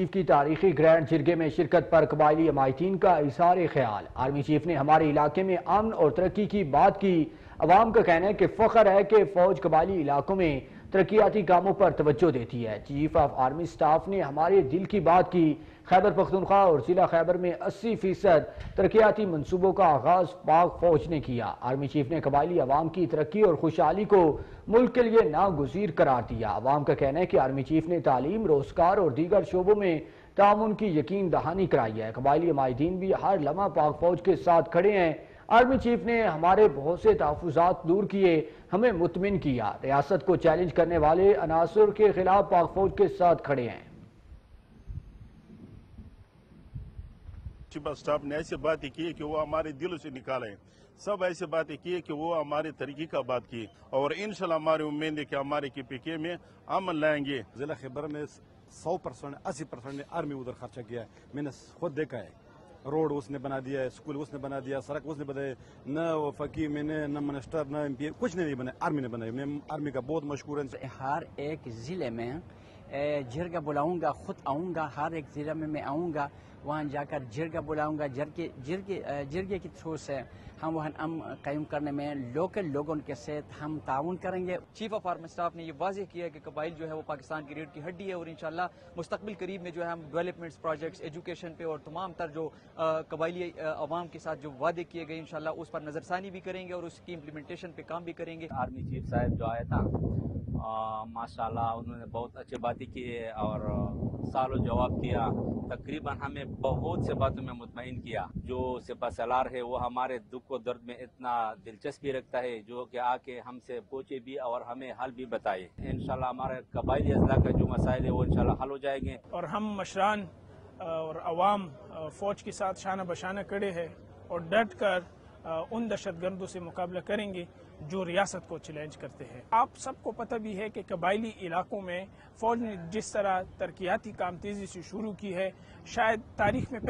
Chief की तारीखी grand जिरगे में शिरकत पर कबायली अमायतीन का इशार ख्याल। आर्मी चीफ ने हमारे इलाके में अमन और तरक्की की बात की। अवाम का कहना है कि फख्र है कि फौज कबायली इलाकों में तरक्याती कामों पर तवज्जो देती है। चीफ ऑफ़ आर्मी स्टाफ ने हमारे दिल की बात की। खैबर पख्तनख्वा और जिला खैबर में अस्सी फ़ीसद तरक्याती मनसूबों का आगाज़ पाक फौज ने किया। आर्मी चीफ ने कबायली आवाम की तरक्की और खुशहाली को मुल्क के लिए नागजीर करार दिया। आवाम का कहना है कि आर्मी चीफ ने तालीम, रोज़गार और दीगर शोबों में ताउन की यकीन दहानी कराई है। कबायली माहिदीन भी हर लम्हा पाक फौज के साथ खड़े हैं। आर्मी चीफ ने हमारे बहुत से तहफात दूर किए हमें मुतमिन किया। रियासत को चैलेंज करने वाले अनासर के खिलाफ पाक फौज के साथ खड़े हैं। चीफ ऑफ़ स्टाफ ने ऐसी बातें की कि वो हमारे दिल से निकाले। सब ऐसी बातें की कि वो हमारे तरीके का बात की। और इनशाला हमारी उम्मीद है कि हमारे के पी के में अमन लाएँगे। जिला खैबर में सौ परसेंट अस्सी परसेंट ने आर्मी उधर खर्चा किया है। मैंने खुद देखा है। रोड उसने बना दिया है, स्कूल उसने बना दिया, सड़क उसने बनाई न वो फकीर मैंने, न मिनिस्टर, न एम कुछ नहीं बनाया, आर्मी ने बनाई। मैं आर्मी का बहुत मशहूर है। हर एक ज़िले में झिरगा बुलाऊँगा, खुद आऊँगा, हर एक ज़िले में मैं आऊँगा। वहाँ जाकर जिरगा बुलाऊँगा जिरगे जिरगे जिरगे के थ्रू से हम वहाँ अम कायम करने में लोकल लोगों के साथ हम ताउन करेंगे। चीफ ऑफ़ आर्मी स्टाफ ने ये वाजे किया कि कबाइल जो है वो पाकिस्तान की रीढ़ की हड्डी है और इंशाल्लाह मुस्तकबिल करीब में जो है हम डेवलपमेंट्स प्रोजेक्ट्स एजुकेशन पे और तमाम तर जो कबाइली अवाम के साथ जो वादे किए गए इंशाल्लाह उस पर नजरसानी भी करेंगे और उसकी इम्प्लीमेंटेशन पे काम भी करेंगे। आर्मी चीफ साहब जो आया था माशाल्लाह उन्होंने बहुत अच्छी बातें की और सालों जवाब दिया तकरीबन हमें बहुत से बातों में मुतमिन किया। जो सिपा सलार है, वो हमारे दुख और दर्द में इतना दिलचस्पी रखता है, जो कि आके हमसे पूछे भी और हमें हल भी बताए। इनशाला हमारे कबायली अजला का जो मसाइल है, वो इनशाला हल हो जाएँगे। और हम मशरान और अवाम फौज के साथ शाना बशाना खड़े हैं और डट कर उन दहशत गर्दों से मुकाबला करेंगे। जो रियासत को चैलेंज करते हैं। आप सबको पता भी है कि कबायली इलाकों में फौज ने जिस तरह तरक्याती काम तेज़ी से शुरू की है, शायद तारीख में